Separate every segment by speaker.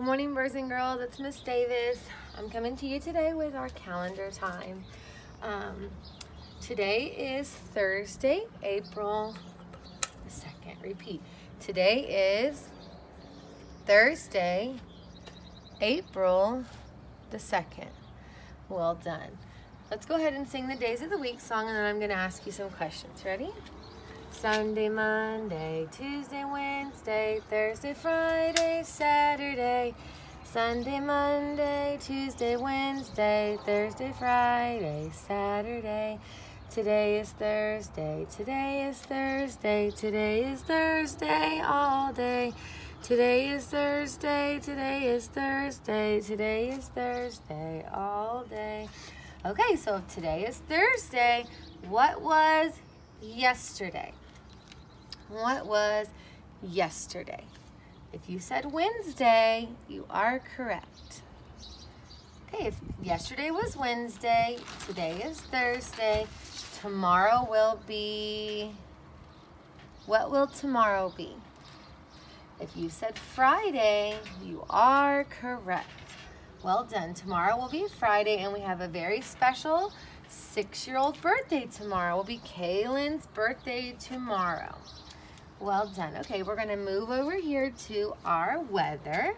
Speaker 1: Good morning, boys and girls. It's Miss Davis. I'm coming to you today with our calendar time. Um, today is Thursday, April the 2nd. Repeat. Today is Thursday, April the 2nd. Well done. Let's go ahead and sing the Days of the Week song and then I'm going to ask you some questions. Ready? Sunday, Monday, Tuesday, Wednesday, Thursday, Friday, Saturday. Sunday, Monday, Tuesday, Wednesday, Thursday, Friday, Saturday. Today is Thursday, today is Thursday, today is Thursday all day. Today is Thursday, today is Thursday, today is Thursday all day. Okay, so if today is Thursday, what was yesterday? What was yesterday? If you said Wednesday, you are correct. Okay, if yesterday was Wednesday, today is Thursday, tomorrow will be, what will tomorrow be? If you said Friday, you are correct. Well done. Tomorrow will be Friday and we have a very special six-year-old birthday tomorrow. It will be Kaylin's birthday tomorrow. Well done. Okay, we're gonna move over here to our weather.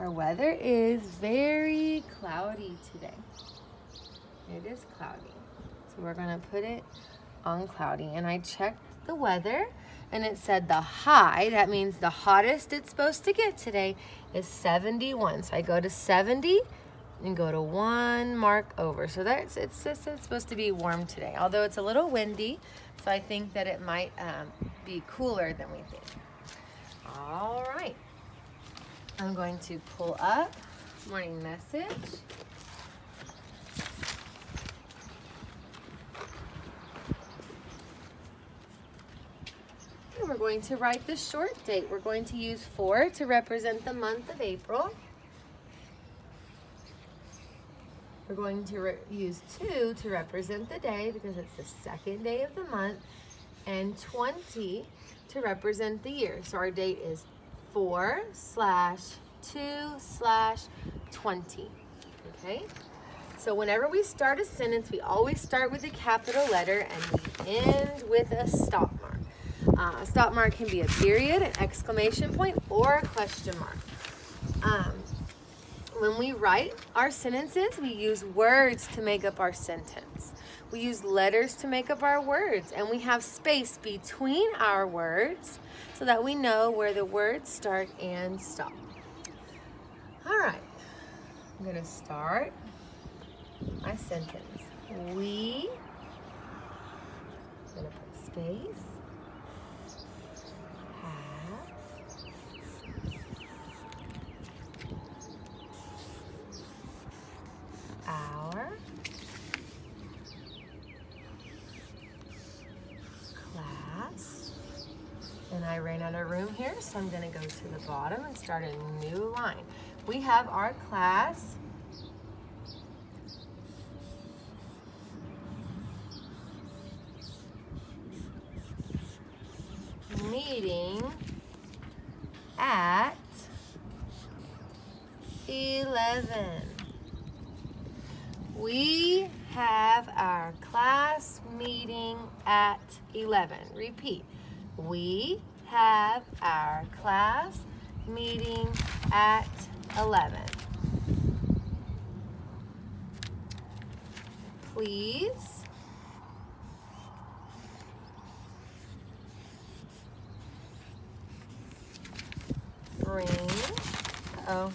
Speaker 1: Our weather is very cloudy today. It is cloudy. So we're gonna put it on cloudy. And I checked the weather and it said the high, that means the hottest it's supposed to get today is 71. So I go to 70 and go to one mark over. So that's it's, it's, it's supposed to be warm today, although it's a little windy. So I think that it might um, be cooler than we think. All right. I'm going to pull up morning message. And we're going to write the short date. We're going to use four to represent the month of April. We're going to use two to represent the day because it's the second day of the month and 20 to represent the year. So our date is 4 slash 2 slash 20. Okay? So whenever we start a sentence, we always start with a capital letter and we end with a stop mark. Uh, a stop mark can be a period, an exclamation point, or a question mark. Um, when we write our sentences, we use words to make up our sentence. We use letters to make up our words, and we have space between our words so that we know where the words start and stop. All right, I'm gonna start my sentence. We, I'm gonna put space, And I ran out of room here, so I'm gonna go to the bottom and start a new line. We have our class meeting at 11. We have our class meeting at 11. Repeat. We have our class meeting at 11. Please bring, oh,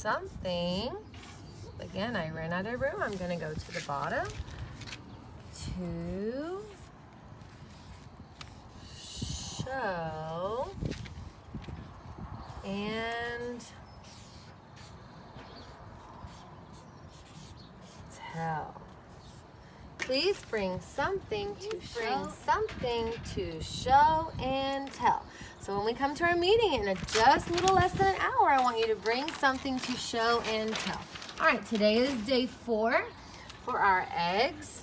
Speaker 1: something. Again, I ran out of room. I'm to go to the bottom. To show and tell. Please bring something to bring something to show and tell. So when we come to our meeting in a just a little less than an hour, I want you to bring something to show and tell. All right, today is day four for our eggs.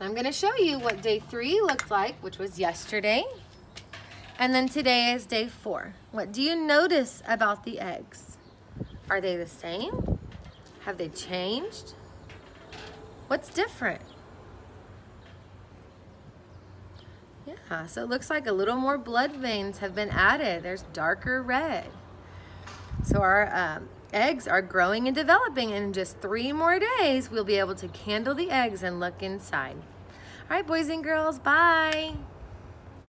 Speaker 1: I'm gonna show you what day three looked like, which was yesterday. And then today is day four. What do you notice about the eggs? Are they the same? Have they changed? What's different? Yeah, so it looks like a little more blood veins have been added. There's darker red. So our um, eggs are growing and developing. And in just three more days, we'll be able to candle the eggs and look inside. All right, boys and girls, bye.